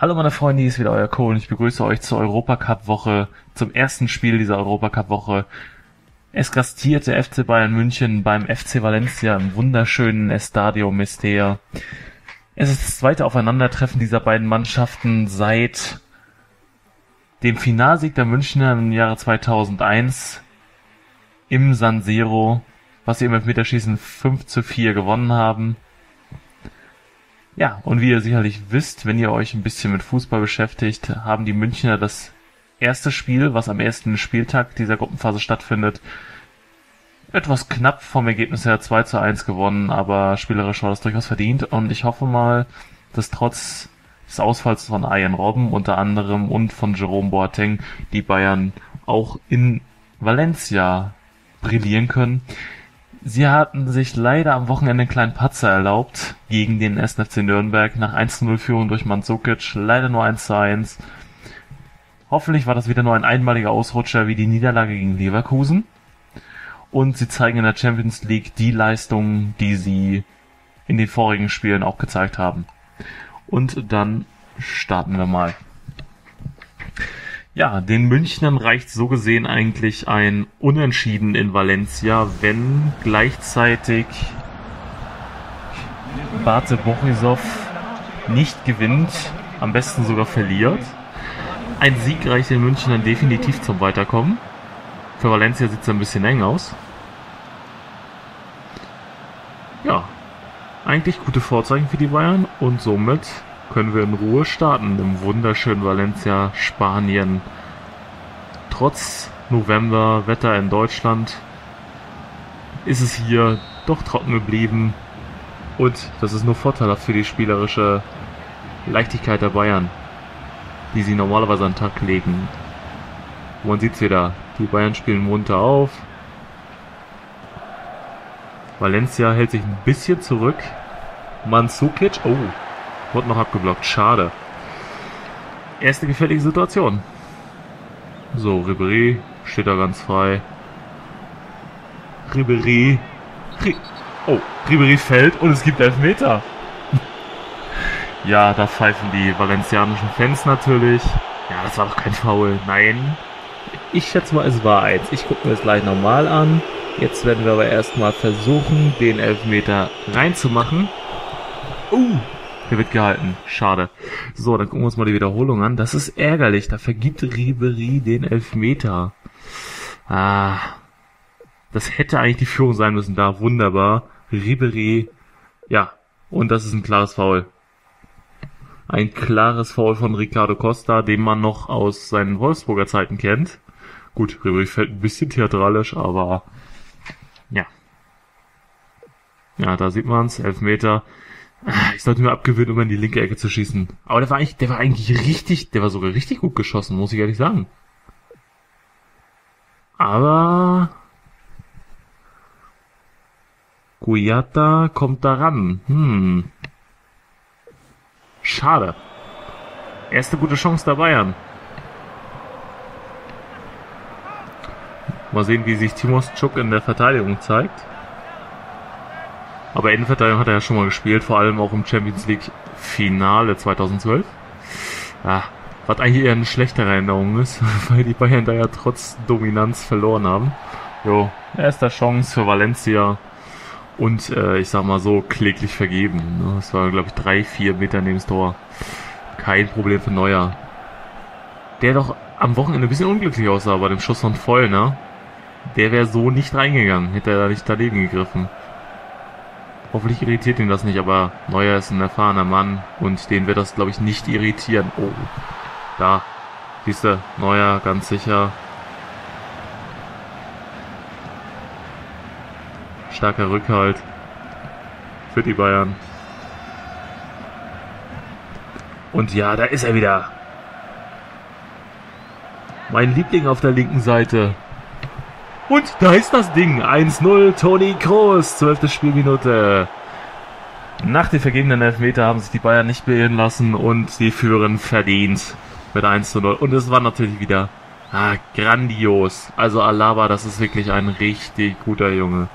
Hallo meine Freunde, hier ist wieder euer Cole und ich begrüße euch zur Europacup-Woche, zum ersten Spiel dieser Europacup-Woche. Es gastiert der FC Bayern München beim FC Valencia im wunderschönen Estadio Mestea. Es ist das zweite Aufeinandertreffen dieser beiden Mannschaften seit dem Finalsieg der Münchner im Jahre 2001 im San Siro, was sie im Elfmeterschießen 5 zu 4 gewonnen haben. Ja, und wie ihr sicherlich wisst, wenn ihr euch ein bisschen mit Fußball beschäftigt, haben die Münchner das erste Spiel, was am ersten Spieltag dieser Gruppenphase stattfindet, etwas knapp vom Ergebnis her 2 zu 1 gewonnen, aber spielerisch war das durchaus verdient und ich hoffe mal, dass trotz des Ausfalls von Ian Robben unter anderem und von Jerome Boateng die Bayern auch in Valencia brillieren können. Sie hatten sich leider am Wochenende einen kleinen Patzer erlaubt gegen den SNFC Nürnberg nach 1-0-Führung durch Mandzukic, leider nur 1-1. Hoffentlich war das wieder nur ein einmaliger Ausrutscher wie die Niederlage gegen Leverkusen. Und sie zeigen in der Champions League die Leistung, die sie in den vorigen Spielen auch gezeigt haben. Und dann starten wir mal. Ja, den Münchnern reicht so gesehen eigentlich ein Unentschieden in Valencia, wenn gleichzeitig Bate Borisov nicht gewinnt, am besten sogar verliert. Ein Sieg reicht den Münchnern definitiv zum Weiterkommen. Für Valencia sieht es ein bisschen eng aus. Ja, eigentlich gute Vorzeichen für die Bayern und somit können wir in Ruhe starten im wunderschönen Valencia, Spanien. Trotz November-Wetter in Deutschland ist es hier doch trocken geblieben und das ist nur vorteilhaft für die spielerische Leichtigkeit der Bayern, die sie normalerweise an den Tag legen. Man sieht es wieder, die Bayern spielen munter auf. Valencia hält sich ein bisschen zurück. Mansukic, oh, Wurde noch abgeblockt. Schade. Erste gefährliche Situation. So, Ribery steht da ganz frei. Ribery. Ri oh, Ribery fällt und es gibt Elfmeter. ja, da pfeifen die valencianischen Fans natürlich. Ja, das war doch kein Foul. Nein. Ich schätze mal, es war eins. Ich gucke mir das gleich nochmal an. Jetzt werden wir aber erstmal versuchen, den Elfmeter reinzumachen. Uh, der wird gehalten. Schade. So, dann gucken wir uns mal die Wiederholung an. Das ist ärgerlich. Da vergibt Ribery den Elfmeter. Ah. Das hätte eigentlich die Führung sein müssen da. Wunderbar. Ribery. Ja. Und das ist ein klares Foul. Ein klares Foul von Ricardo Costa, den man noch aus seinen Wolfsburger Zeiten kennt. Gut, Ribery fällt ein bisschen theatralisch, aber ja. Ja, da sieht man's. Elfmeter. Ah, ich sollte mir abgewöhnen, um in die linke Ecke zu schießen. Aber der war eigentlich, der war eigentlich richtig, der war sogar richtig gut geschossen, muss ich ehrlich sagen. Aber Guyata kommt da ran. Hm. Schade. Erste gute Chance der Bayern. Mal sehen, wie sich Timos Tschuk in der Verteidigung zeigt. Aber Innenverteidigung hat er ja schon mal gespielt, vor allem auch im Champions League Finale 2012. Ja, was eigentlich eher eine schlechtere Erinnerung ist, weil die Bayern da ja trotz Dominanz verloren haben. Jo, erster Chance für Valencia und äh, ich sag mal so kläglich vergeben. Ne? Das war glaube ich drei, vier Meter neben das Tor. Kein Problem für Neuer. Der doch am Wochenende ein bisschen unglücklich aussah bei dem Schuss von Voll, ne? Der wäre so nicht reingegangen, hätte er da nicht daneben gegriffen. Hoffentlich irritiert ihn das nicht, aber Neuer ist ein erfahrener Mann und den wird das, glaube ich, nicht irritieren. Oh, da, siehst du, Neuer, ganz sicher. Starker Rückhalt für die Bayern. Und ja, da ist er wieder. Mein Liebling auf der linken Seite. Und da ist das Ding. 1-0, Toni Kroos, 12. Spielminute. Nach dem vergebenen Elfmeter haben sich die Bayern nicht beirren lassen und sie führen verdient mit 1 0. Und es war natürlich wieder ah, grandios. Also Alaba, das ist wirklich ein richtig guter Junge.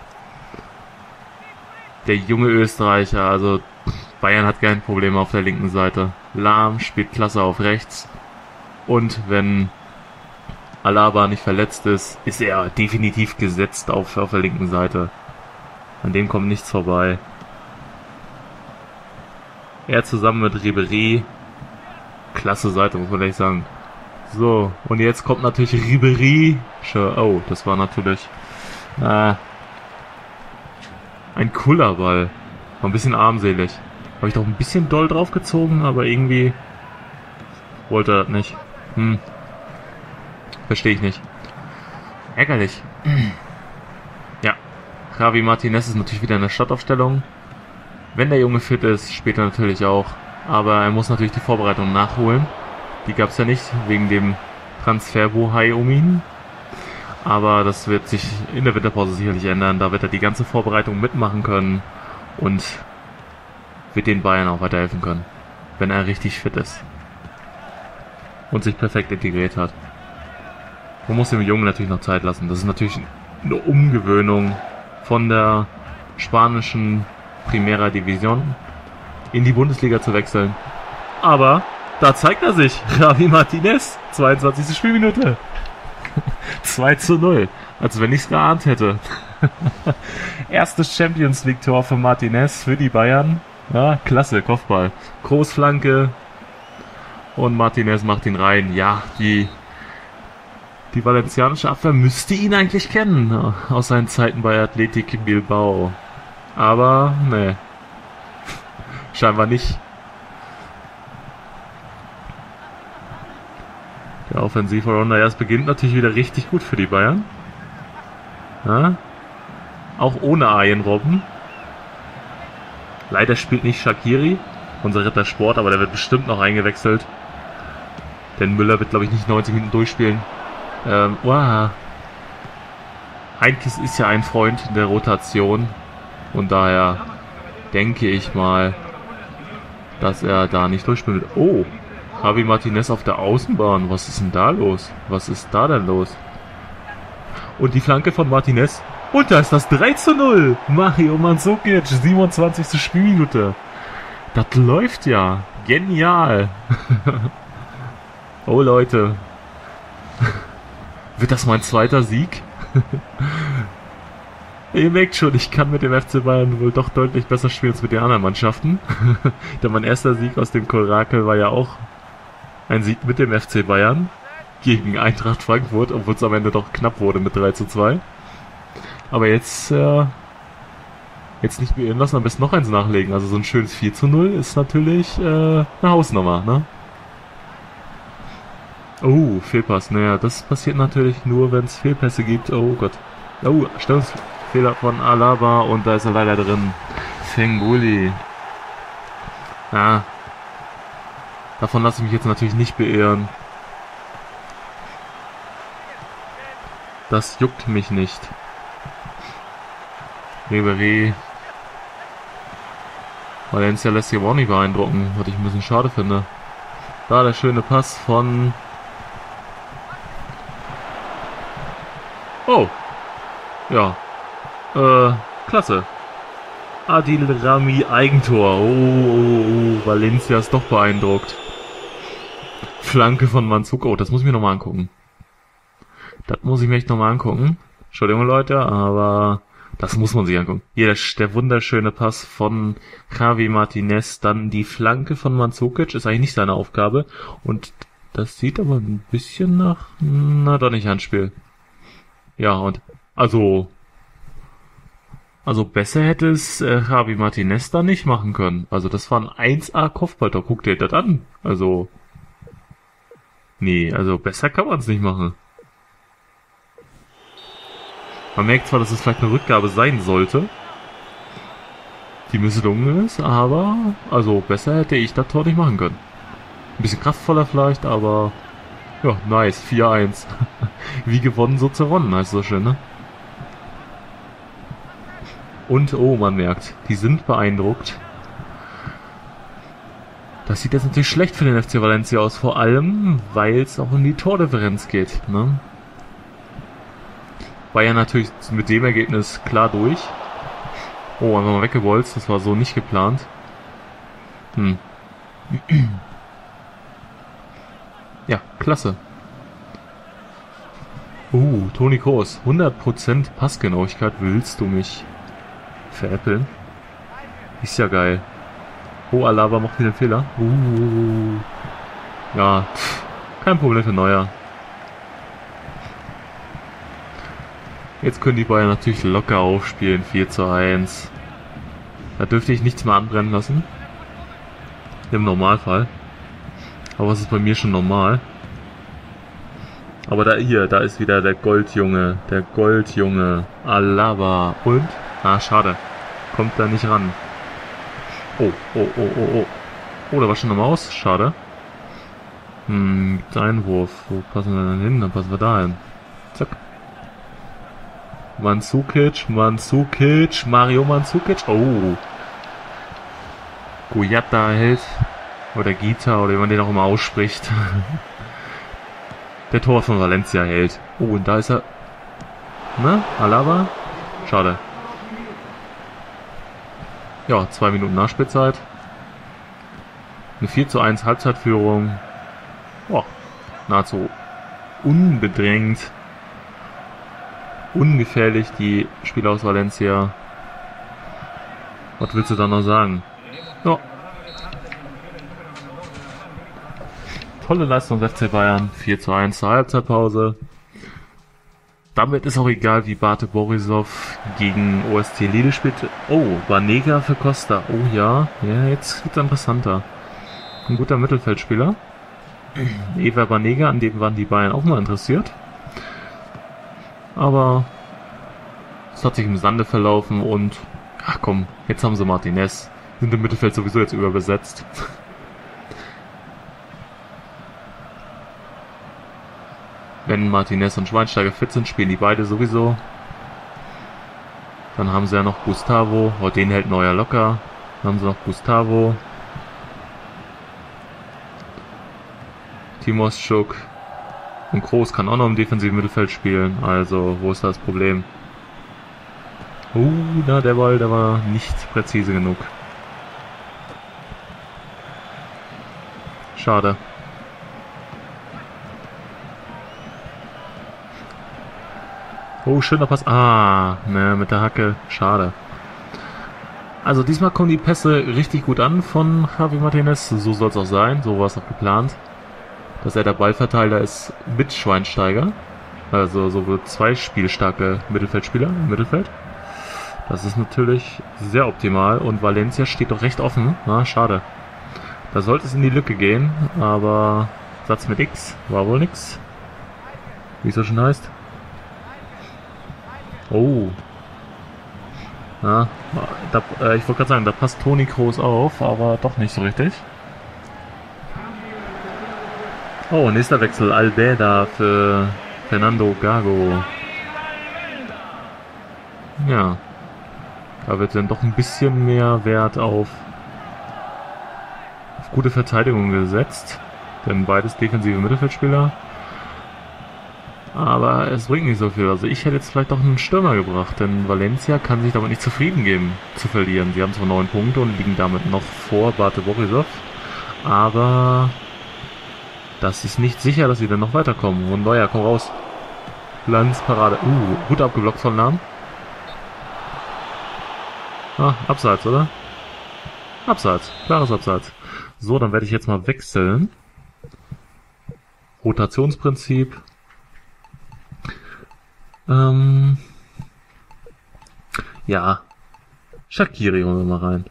Der junge Österreicher, also Bayern hat kein Problem auf der linken Seite. Lahm spielt klasse auf rechts. Und wenn Alaba nicht verletzt ist, ist er definitiv gesetzt auf, auf der linken Seite. An dem kommt nichts vorbei. Er zusammen mit Ribery. Klasse Seite, muss man gleich sagen. So, und jetzt kommt natürlich Ribery. Oh, das war natürlich äh, ein cooler Ball. War ein bisschen armselig. Habe ich doch ein bisschen doll draufgezogen, aber irgendwie wollte er das nicht. Hm. Verstehe ich nicht. Ärgerlich. Ja. Javi Martinez ist natürlich wieder in der Startaufstellung. Wenn der Junge fit ist, spielt er natürlich auch. Aber er muss natürlich die Vorbereitung nachholen. Die gab es ja nicht, wegen dem Transfer Bohai um ihn. Aber das wird sich in der Winterpause sicherlich ändern. Da wird er die ganze Vorbereitung mitmachen können und wird den Bayern auch weiterhelfen können, wenn er richtig fit ist und sich perfekt integriert hat. Man muss dem Jungen natürlich noch Zeit lassen. Das ist natürlich eine Umgewöhnung von der spanischen Primera Division in die Bundesliga zu wechseln. Aber da zeigt er sich. Javi Martinez, 22. Spielminute. 2 zu 0. Als wenn ich es geahnt hätte. Erstes Champions League Tor für Martinez für die Bayern. Ja, klasse, Kopfball. Großflanke. Und Martinez macht ihn rein. Ja, die die valencianische Abwehr müsste ihn eigentlich kennen, äh, aus seinen Zeiten bei Athletic Bilbao. Aber, ne. Scheinbar nicht. Der Offensivrounder erst beginnt natürlich wieder richtig gut für die Bayern. Ja. Auch ohne Arjen Robben. Leider spielt nicht Shakiri, unser Ritter Sport, aber der wird bestimmt noch eingewechselt. Denn Müller wird, glaube ich, nicht 90 Minuten durchspielen. Ähm, wow. Heinkes ist ja ein Freund der Rotation. Und daher denke ich mal, dass er da nicht durchspielt. Oh, Javi Martinez auf der Außenbahn. Was ist denn da los? Was ist da denn los? Und die Flanke von Martinez. Und da ist das 3 zu 0. Mario Mandzukic, 27. Spielminute. Das läuft ja. Genial. oh Leute. Wird das mein zweiter Sieg? Ihr merkt schon, ich kann mit dem FC Bayern wohl doch deutlich besser spielen als mit den anderen Mannschaften. Denn mein erster Sieg aus dem Korakel war ja auch ein Sieg mit dem FC Bayern gegen Eintracht Frankfurt, obwohl es am Ende doch knapp wurde mit 3 zu 2. Aber jetzt, äh, jetzt nicht beirren lassen, am besten noch eins nachlegen. Also so ein schönes 4 zu 0 ist natürlich äh, eine Hausnummer, ne? Oh, Fehlpass. Naja, das passiert natürlich nur, wenn es Fehlpässe gibt. Oh Gott. Oh, Stellungsfehler von Alaba und da ist er leider drin. Fenguli. Ja. Davon lasse ich mich jetzt natürlich nicht beehren. Das juckt mich nicht. Ribery. Valencia lässt sich aber auch nicht beeindrucken, was ich ein bisschen schade finde. Da der schöne Pass von Oh. Ja. Äh, klasse. Adil Rami Eigentor. Oh, oh, oh, Valencia ist doch beeindruckt. Flanke von Manzuko. Oh, das muss ich mir nochmal angucken. Das muss ich mir echt nochmal angucken. Entschuldigung, Leute, aber das muss man sich angucken. Hier der, der wunderschöne Pass von Javi Martinez. Dann die Flanke von Manzukic. Ist eigentlich nicht seine Aufgabe. Und das sieht aber ein bisschen nach... Na, doch nicht Handspiel. Ja, und also also besser hätte es äh, Javi Martinez da nicht machen können. Also das war ein 1A Kopfballtor. Guck dir das an. Also nee, also besser kann man es nicht machen. Man merkt zwar, dass es vielleicht eine Rückgabe sein sollte, die misslungen ist, aber also besser hätte ich das Tor nicht machen können. Ein bisschen kraftvoller vielleicht, aber ja, nice. 4-1. Wie gewonnen, so zerronnen, heißt so schön, ne? Und, oh, man merkt, die sind beeindruckt. Das sieht jetzt natürlich schlecht für den FC Valencia aus, vor allem, weil es auch in die Tordifferenz geht, ne? Bayern natürlich mit dem Ergebnis klar durch. Oh, einfach mal weggebolzt, das war so nicht geplant. Hm. Ja, klasse. Uh, Toni Kroos. 100% Passgenauigkeit. Willst du mich veräppeln? Ist ja geil. Oh, Alaba macht wieder einen Fehler. Uh. Ja, pff, kein Problem für Neuer. Jetzt können die Bayern natürlich locker aufspielen. 4 zu 1. Da dürfte ich nichts mehr anbrennen lassen. Im Normalfall. Aber es ist bei mir schon normal. Aber da hier, da ist wieder der Goldjunge. Der Goldjunge. Alaba. Und? Ah, schade. Kommt da nicht ran. Oh, oh, oh, oh, oh. Oh, da war schon eine Maus. Schade. Hm, gibt's Einwurf. Wo passen wir denn hin? Dann passen wir da hin. Zack. Mansukic, Mansukic, Mario Mansukic. Oh. Guyata hält. Oder Gita, oder wie man den auch immer ausspricht. Der Tor von Valencia hält. Oh, und da ist er. Na, Alaba? Schade. Ja, zwei Minuten Nachspielzeit. Eine 4 zu 1 Halbzeitführung. Boah, nahezu unbedrängt. Ungefährlich die Spieler aus Valencia. Was willst du da noch sagen? Ja, Tolle Leistung des FC Bayern. 4 zu 1 zur Halbzeitpause. Damit ist auch egal, wie Bate Borisov gegen OST Lille spielt. Oh, Banega für Costa. Oh ja, ja, jetzt wird es interessanter. Ein guter Mittelfeldspieler. Eva Banega, an dem waren die Bayern auch mal interessiert. Aber es hat sich im Sande verlaufen und ach komm, jetzt haben sie Martinez. Sind im Mittelfeld sowieso jetzt überbesetzt. Wenn Martinez und Schweinsteiger fit sind, spielen die beide sowieso. Dann haben sie ja noch Gustavo. Oh, den hält Neuer locker. Dann haben sie noch Gustavo. Timoschuk. Und Groß kann auch noch im defensiven Mittelfeld spielen. Also, wo ist das Problem? Uh, na, der Ball, der war nicht präzise genug. Schade. Oh, schöner Pass. Ah, ne, mit der Hacke. Schade. Also diesmal kommen die Pässe richtig gut an von Javi Martinez. So soll es auch sein. So war es auch geplant. Dass er der Ballverteiler ist mit Schweinsteiger. Also so zwei spielstarke Mittelfeldspieler im Mittelfeld. Das ist natürlich sehr optimal. Und Valencia steht doch recht offen. Na, schade. Da sollte es in die Lücke gehen. Aber Satz mit X war wohl nix. Wie es so schon heißt. Oh. Ja, da, äh, ich wollte gerade sagen, da passt Toni Kroos auf, aber doch nicht so richtig. Oh, nächster Wechsel. Albeda für Fernando Gago. Ja. Da wird dann doch ein bisschen mehr Wert auf, auf gute Verteidigung gesetzt. Denn beides defensive Mittelfeldspieler. Aber es bringt nicht so viel. Also ich hätte jetzt vielleicht doch einen Stürmer gebracht, denn Valencia kann sich damit nicht zufrieden geben zu verlieren. Sie haben zwar neun Punkte und liegen damit noch vor Bate Borisov, aber das ist nicht sicher, dass sie dann noch weiterkommen. Und Neuer, komm raus. Glanzparade. Uh, gut abgeblockt von Lahm. Ah, Abseits, oder? Abseits. Klares Abseits. So, dann werde ich jetzt mal wechseln. Rotationsprinzip. Ähm, ja. Shakiri holen wir mal rein.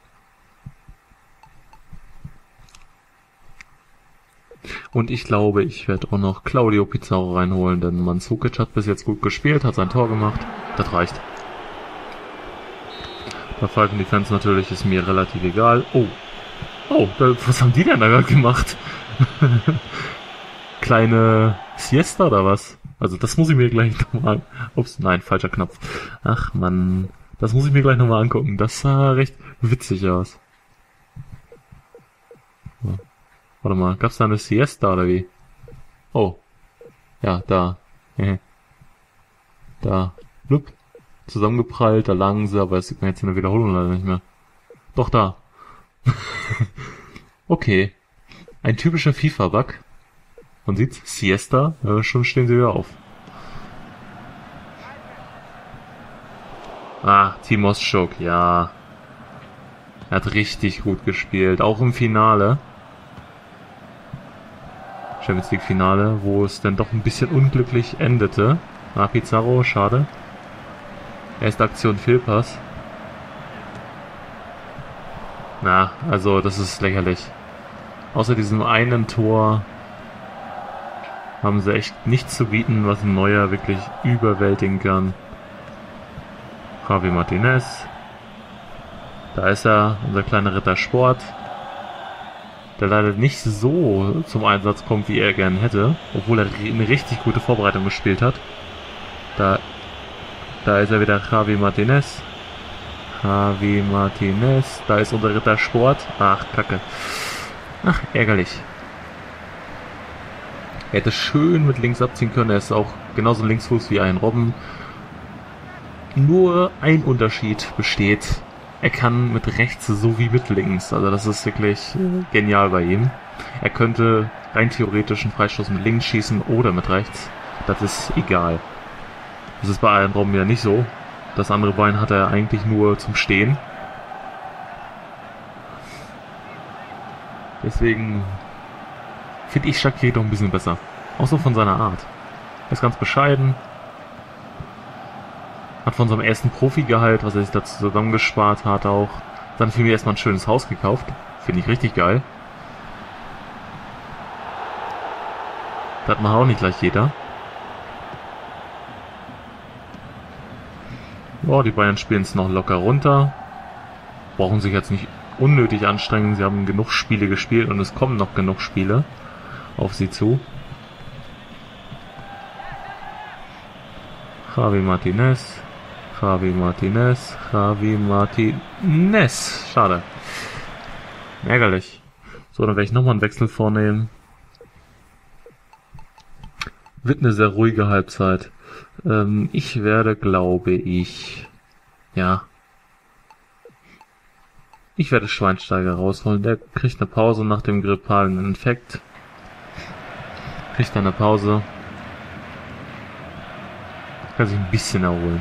Und ich glaube, ich werde auch noch Claudio Pizarro reinholen, denn Manzukic hat bis jetzt gut gespielt, hat sein Tor gemacht. Das reicht. Bei Falcon Defense natürlich ist mir relativ egal. Oh. Oh, was haben die denn da gerade gemacht? Kleine Siesta oder was? Also das muss ich mir gleich nochmal... Ups, nein, falscher Knopf. Ach man, das muss ich mir gleich nochmal angucken. Das sah recht witzig aus. Warte mal, gab's da eine Siesta oder wie? Oh. Ja, da. da. Blub. Zusammengeprallt, da lagen sie, aber es sieht man jetzt in der Wiederholung leider nicht mehr. Doch da. okay. Ein typischer FIFA-Bug. Man sieht, Siesta, äh, schon stehen sie wieder auf. Ah, Timos Schuk, ja. Er hat richtig gut gespielt, auch im Finale. Champions League Finale, wo es dann doch ein bisschen unglücklich endete. Ah, Pizarro, schade. Erste Aktion Fehlpass. Na, also das ist lächerlich. Außer diesem einen Tor haben sie echt nichts zu bieten, was ein Neuer wirklich überwältigen kann. Javi Martinez. Da ist er, unser kleiner Ritter Sport. Der leider nicht so zum Einsatz kommt, wie er gern hätte. Obwohl er eine richtig gute Vorbereitung gespielt hat. Da, da ist er wieder Javi Martinez. Javi Martinez. Da ist unser Ritter Sport. Ach, kacke. Ach, ärgerlich. Er hätte schön mit links abziehen können. Er ist auch genauso linksfuß wie ein Robben. Nur ein Unterschied besteht. Er kann mit rechts so wie mit links. Also das ist wirklich genial bei ihm. Er könnte rein theoretisch einen Freistoß mit links schießen oder mit rechts. Das ist egal. Das ist bei allen Robben ja nicht so. Das andere Bein hat er eigentlich nur zum Stehen. Deswegen finde ich Shakiri doch ein bisschen besser. Auch so von seiner Art. Er ist ganz bescheiden. Hat von seinem ersten Profigehalt, was er sich dazu zusammengespart hat, auch dann für mich erstmal ein schönes Haus gekauft. Finde ich richtig geil. Das macht auch nicht gleich jeder. Ja, die Bayern spielen es noch locker runter. Brauchen sich jetzt nicht unnötig anstrengen. Sie haben genug Spiele gespielt und es kommen noch genug Spiele auf sie zu. Javi Martinez. Javi Martinez. Javi Martinez. Schade. Ärgerlich. So, dann werde ich nochmal einen Wechsel vornehmen. Wird eine sehr ruhige Halbzeit. Ähm, ich werde, glaube ich, ja. Ich werde Schweinsteiger rausholen. Der kriegt eine Pause nach dem grippalen Infekt. Kriegt eine Pause. Kann sich ein bisschen erholen.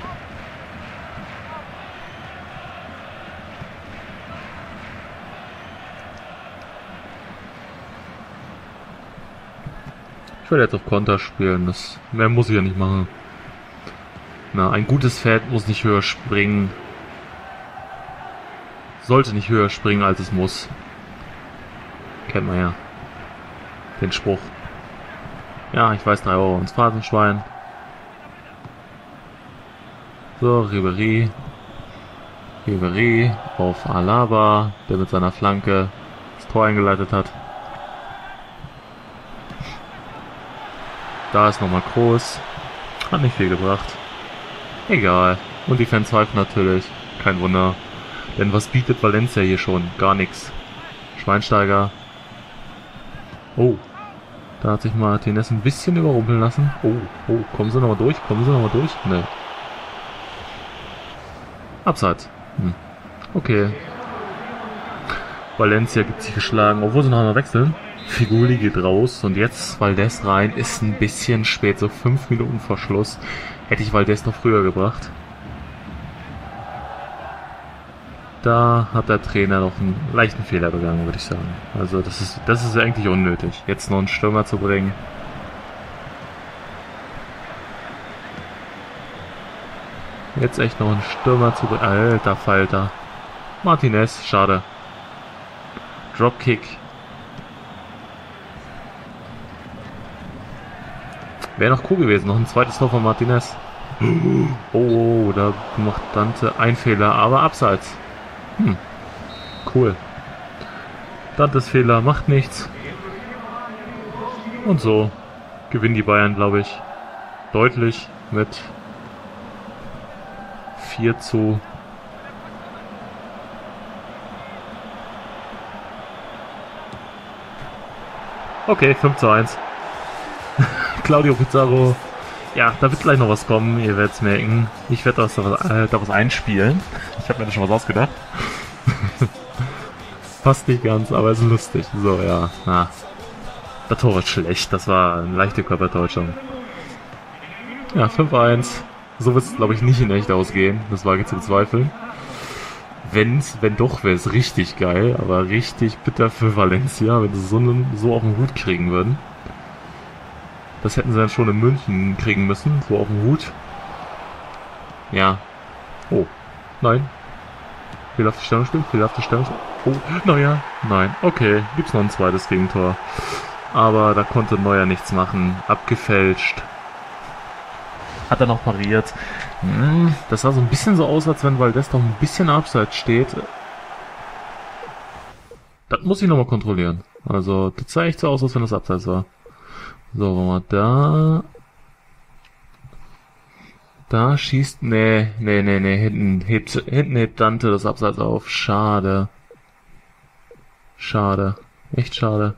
Ich werde jetzt auf Konter spielen. Das mehr muss ich ja nicht machen. Na, ein gutes Pferd muss nicht höher springen. Sollte nicht höher springen, als es muss. Kennt man ja. Den Spruch. Ja, ich weiß, 3 Euro ins Phasenschwein. So, Ribery. Ribery auf Alaba, der mit seiner Flanke das Tor eingeleitet hat. Da ist nochmal groß. Hat nicht viel gebracht. Egal. Und die Fans pfeifen natürlich. Kein Wunder. Denn was bietet Valencia hier schon? Gar nichts. Schweinsteiger. Oh. Da hat sich Martinez ein bisschen überrumpeln lassen. Oh, oh, kommen sie nochmal durch? Kommen sie nochmal durch? Ne. Abseits. Hm. Okay. Valencia gibt sich geschlagen, obwohl sie noch einmal wechseln. Figuli geht raus und jetzt Valdes rein. Ist ein bisschen spät, so fünf Minuten vor Schluss. Hätte ich Valdes noch früher gebracht. Da hat der Trainer noch einen leichten Fehler begangen, würde ich sagen. Also das ist, das ist eigentlich unnötig, jetzt noch einen Stürmer zu bringen. Jetzt echt noch einen Stürmer zu bringen. Alter Falter. Martinez, schade. Dropkick. Wäre noch cool gewesen, noch ein zweites Tor von Martinez. Oh, da macht Dante ein Fehler, aber abseits. Hm. Cool. Dantes Fehler macht nichts. Und so gewinnen die Bayern, glaube ich, deutlich mit 4 zu Okay, 5 zu 1. Claudio Pizarro ja, da wird gleich noch was kommen, ihr werdet es merken. Ich werde da, was, äh, da was einspielen. Ich habe mir da schon was ausgedacht. Passt nicht ganz, aber ist lustig. So, ja. Na. Der Tor war schlecht, das war eine leichte Körpertäuschung. Ja, 5-1. So wird es, glaube ich, nicht in echt ausgehen. Das wage ich zu bezweifeln. Wenn's, wenn doch, wäre es richtig geil, aber richtig bitter für Valencia, wenn sie so, einen, so auf den Hut kriegen würden. Das hätten sie dann schon in München kriegen müssen, so auf den Hut. Ja. Oh. Nein. Fehlerhaftes Stellungsspiel, fehlerhaftes Stellungsspiel. Oh, naja, nein. Okay, gibt's noch ein zweites Gegentor. Aber da konnte Neuer nichts machen. Abgefälscht. Hat er noch pariert. Hm, das sah so ein bisschen so aus, als wenn Valdez doch ein bisschen abseits steht. Das muss ich nochmal kontrollieren. Also, das sah echt so aus, als wenn das abseits war. So, wollen wir da. Da schießt. Nee, nee, nee, nee. Hinten hebt, hinten hebt Dante das Abseits auf. Schade. Schade. Echt schade.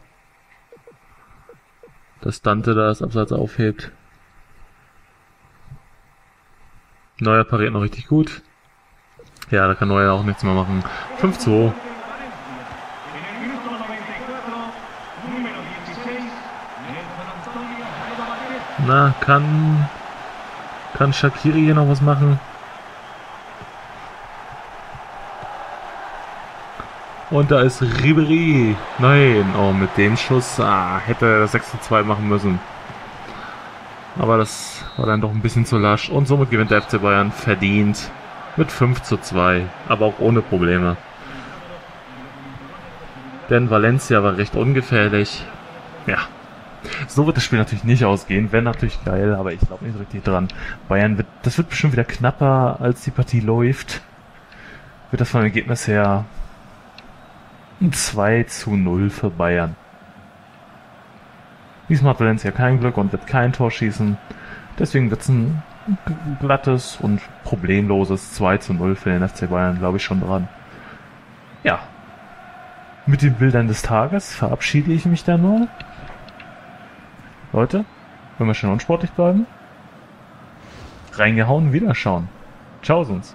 Dass Dante das Abseits aufhebt. Neuer pariert noch richtig gut. Ja, da kann Neuer auch nichts mehr machen. 5-2. Na, kann kann Shakiri hier noch was machen? Und da ist Ribery. Nein, oh, mit dem Schuss ah, hätte er das 6 zu 2 machen müssen. Aber das war dann doch ein bisschen zu lasch. Und somit gewinnt der FC Bayern verdient mit 5 zu 2. Aber auch ohne Probleme. Denn Valencia war recht ungefährlich. Ja, so wird das Spiel natürlich nicht ausgehen. Wäre natürlich geil, aber ich glaube nicht richtig dran. Bayern wird, das wird bestimmt wieder knapper, als die Partie läuft. Wird das vom Ergebnis her ein 2 zu 0 für Bayern. Diesmal hat Valencia kein Glück und wird kein Tor schießen. Deswegen wird es ein glattes und problemloses 2 zu 0 für den FC Bayern, glaube ich, schon dran. Ja. Mit den Bildern des Tages verabschiede ich mich dann mal. Leute, wenn wir schön unsportlich bleiben, reingehauen, wieder schauen. Ciao sonst.